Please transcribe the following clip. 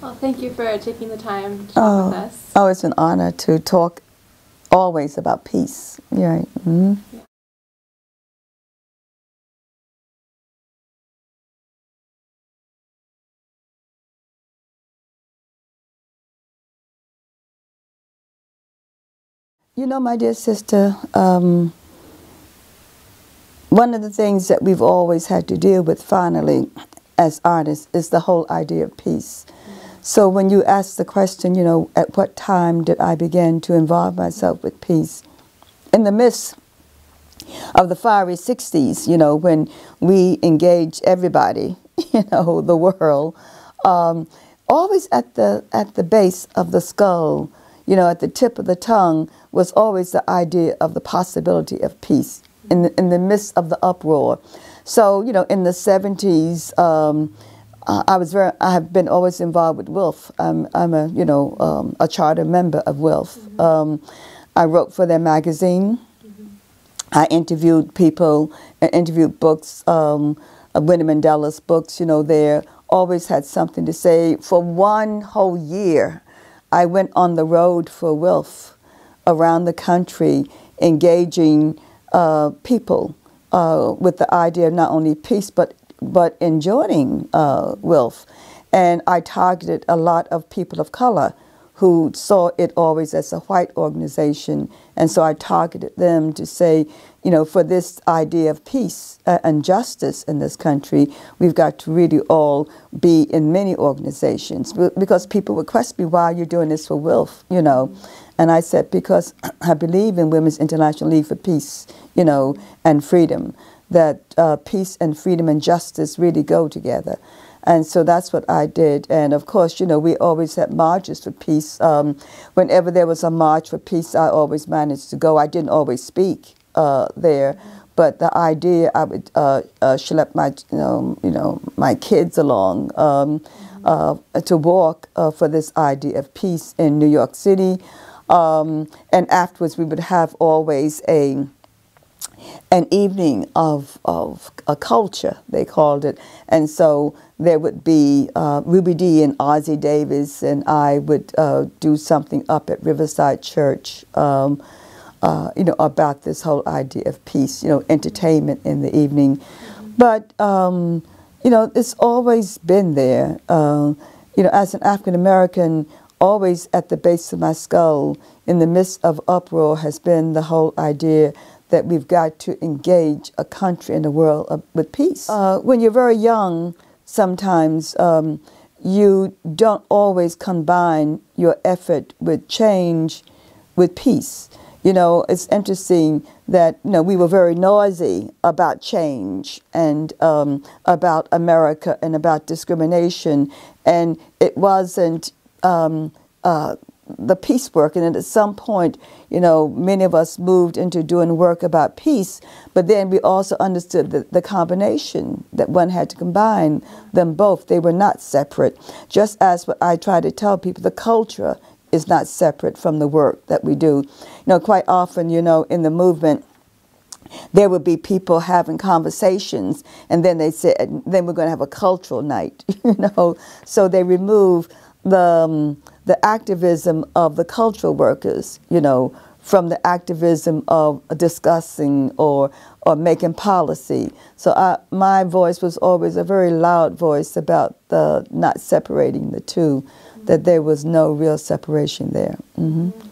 Well, thank you for taking the time to talk oh, with us. Oh, it's an honor to talk always about peace. Right. Mm -hmm. yeah. You know, my dear sister, um, one of the things that we've always had to deal with finally as artists is the whole idea of peace. So when you ask the question, you know, at what time did I begin to involve myself with peace? In the midst of the fiery 60s, you know, when we engaged everybody, you know, the world, um, always at the, at the base of the skull, you know, at the tip of the tongue was always the idea of the possibility of peace in the, in the midst of the uproar. So, you know, in the 70s, um, I was very, I have been always involved with WILPF. I'm, I'm a, you know, um, a charter member of WILPF. Mm -hmm. um, I wrote for their magazine. Mm -hmm. I interviewed people, interviewed books, um, Winnie Mandela's books, you know, they always had something to say. For one whole year, I went on the road for WILPF around the country, engaging uh, people uh, with the idea of not only peace but but enjoying uh, WILPF. And I targeted a lot of people of color who saw it always as a white organization. And so I targeted them to say, you know, for this idea of peace uh, and justice in this country, we've got to really all be in many organizations. Because people would question me, why are you doing this for WILPF, you know? And I said, because I believe in Women's International League for Peace, you know, and freedom, that uh, peace and freedom and justice really go together. And so that's what I did. And of course, you know, we always had marches for peace. Um, whenever there was a march for peace, I always managed to go. I didn't always speak uh, there, but the idea I would uh, uh, schlep my, you know, you know, my kids along um, uh, to walk uh, for this idea of peace in New York City. Um, and afterwards, we would have always a an evening of, of a culture, they called it. And so there would be uh, Ruby Dee and Ossie Davis, and I would uh, do something up at Riverside Church, um, uh, you know, about this whole idea of peace, you know, entertainment in the evening. But, um, you know, it's always been there. Uh, you know, as an African American, always at the base of my skull, in the midst of uproar, has been the whole idea that we've got to engage a country and the world with peace. Uh, when you're very young, sometimes um, you don't always combine your effort with change with peace. You know, it's interesting that you know we were very noisy about change and um, about America and about discrimination, and it wasn't um, uh, the peace work. And at some point, you know, many of us moved into doing work about peace, but then we also understood the, the combination that one had to combine them both. They were not separate. Just as what I try to tell people, the culture is not separate from the work that we do. You know, quite often, you know, in the movement, there would be people having conversations, and then they said, then we're going to have a cultural night, you know. So they remove the um, the activism of the cultural workers, you know, from the activism of discussing or or making policy. So I, my voice was always a very loud voice about the not separating the two, that there was no real separation there. Mm -hmm.